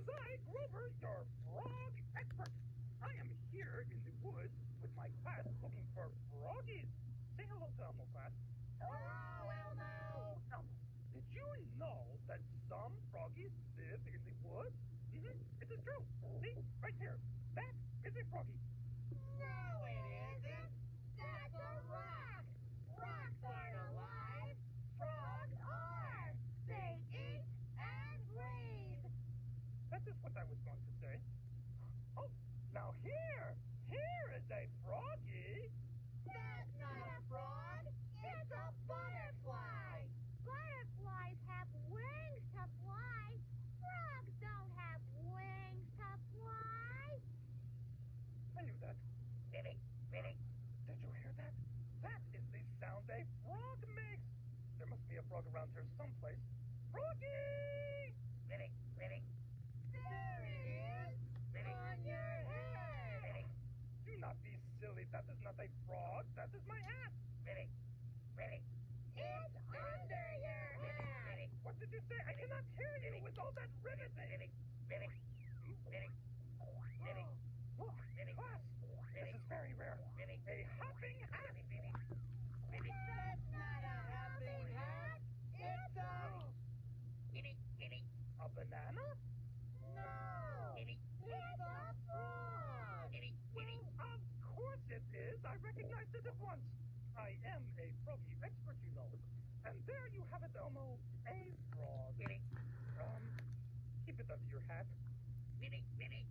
is I, Grover, your frog expert. I am here in the woods with my class looking for froggies. Say hello to Elmo, class. Hello, Elmo! Elmo, did you know that some froggies live in the woods? Mm-hmm. It is a true. See, right here. That is a froggy. No, it isn't. That's a rock. Rocks aren't alive. Frogs are. They eat and breathe. That is what I was going to say. Oh, now here, here is a froggy. That's not a frog. It's a butterfly. Butterflies have wings to fly. Frogs don't have wings to fly. I knew that. Billy, Billy. Did you hear that? That is the sound a frog makes. There must be a frog around here someplace. Froggy! Billy, Billy. There it is. Billy. On your head. Billy. Do not be silly. That is not a frog. That is my hat. Billy, Billy. It's under your head. What did you say? I cannot hear you with all that. Billy. Look, This is very rare. A hopping hat. That's not a hopping hat. It's a... A banana? No. It's a frog. Billy. Of course it is. I recognized it at once. I am a froggy expert, you know. And there you have it, Elmo. A frog. Billy. Um, keep it under your hat. Billy, Billy.